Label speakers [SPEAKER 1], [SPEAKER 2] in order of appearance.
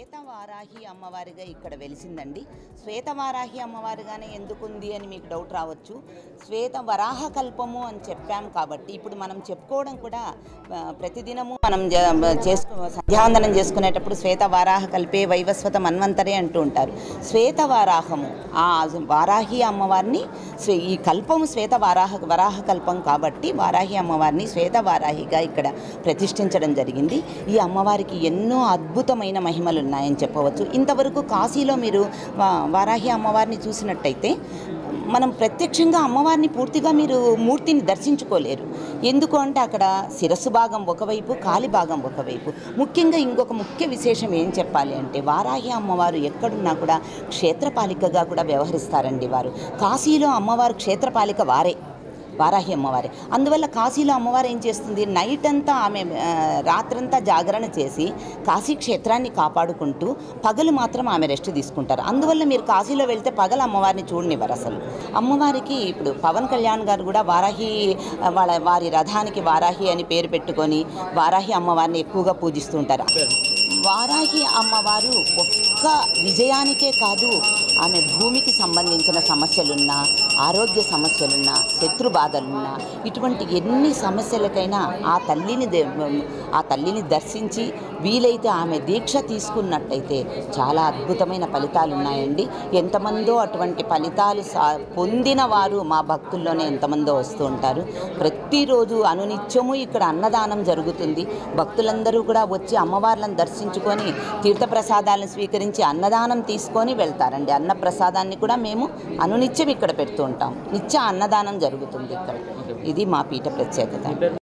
[SPEAKER 1] శ్వేతవారాహి అమ్మవారుగానే ఎందుకుంది అని మీకు డౌట్ రావచ్చు. శ్వేత వరాహ కల్పము అని చెప్పాం కాబట్టి ఇప్పుడు మనం చెప్పుకోవడం కూడా ప్రతిదినము మనం చేసుకో సంధ్యావందనం చేసుకునేటప్పుడు శ్వేత వారాహ కల్పే వైవస్వత మన్వంతరే అంటూ ఉంటారు. శ్వేత వారాహము ఆ వారాహి అమ్మవారిని ఈ కల్పము శ్వేత వారాహ వరాహ కల్పం కాబట్టి వారాహి అమ్మవారిని శ్వేత వారాహిగా ఇక్కడ ప్రతిష్ఠించడం జరిగింది. ఈ అమ్మవారికి ఎన్నో అద్భుతమైన మహిమలు ఉన్నాయని చెప్పవచ్చు. ఇంతవరకు కాశీలో మీరు వారాహి అమ్మవారిని చూసినట్టయితే మనం ప్రత్యక్షంగా అమ్మవారిని పూర్తిగా మీరు మూర్తిని దర్శించుకోలేరు. ఎందుకు అంటే అక్కడ శిరస్సు భాగం ఒకవైపు కాలి భాగం ఒకవైపు. ముఖ్యంగా ఇంకొక ముఖ్య విశేషం ఏం చెప్పాలి అంటే వారాహి అమ్మవారు ఎక్కడున్నా కూడా క్షేత్రపాలికగా కూడా వ్యవహరిస్తారండి వారు. కాశీలో అమ్మవారు క్షేత్రపాలిక వారే. వారాహి అమ్మవారి. అందువల్ల కాశీలో అమ్మవారు ఏం చేస్తుంది? నైట్ అంతా ఆమె రాత్రంతా జాగరణ చేసి కాశీ క్షేత్రాన్ని కాపాడుకుంటూ పగలు మాత్రం ఆమె రెస్ట్ తీసుకుంటారు. అందువల్ల మీరు కాశీలో వెళ్తే పగలు అమ్మవారిని చూడనివ్వరు అసలు. అమ్మవారికి ఇప్పుడు పవన్ కళ్యాణ్ గారు కూడా వారాహి వాళ్ళ వారి రథానికి వారాహి అని పేరు పెట్టుకొని వారాహి అమ్మవారిని ఎక్కువగా పూజిస్తుంటారు వారాహి అమ్మవారు ఒక్క విజయానికే కాదు ఆమె భూమికి సంబంధించిన సమస్యలున్నా ఆరోగ్య సమస్యలున్నా శత్రు బాధలున్నా ఇటువంటి ఎన్ని సమస్యలకైనా ఆ తల్లిని దే- ఆ తల్లిని దర్శించి వీలైతే ఆమె దీక్ష తీసుకున్నట్టయితే చాలా అద్భుతమైన ఫలితాలు ఉన్నాయండి. ఎంతమందో అటువంటి ఫలితాలు సా పొందిన వారు మా భక్తుల్లోనే ఎంతమందో వస్తూ ఉంటారు. ప్రతిరోజు అనునిత్యము ఇక్కడ అన్నదానం జరుగుతుంది. భక్తులందరూ కూడా వచ్చి అమ్మవార్లను దర్శించుకొని తీర్థప్రసాదాలను స్వీకరించి అన్నదానం తీసుకొని వెళ్తారండి. అన్న ప్రసాదాన్ని కూడా మేము అనునిత్యం ఇక్కడ పెడుతూ ఉంటాం. నిత్య అన్నదానం జరుగుతుంది ఇక్కడ. ఇది మా పీఠ ప్రత్యేకత.